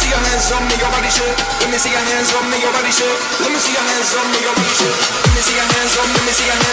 see your hands on me, your body shake. Let me see your hands on me, your body shake. Let me see your hands on me, your body shake. Let me see your hands on me, let me see your hands.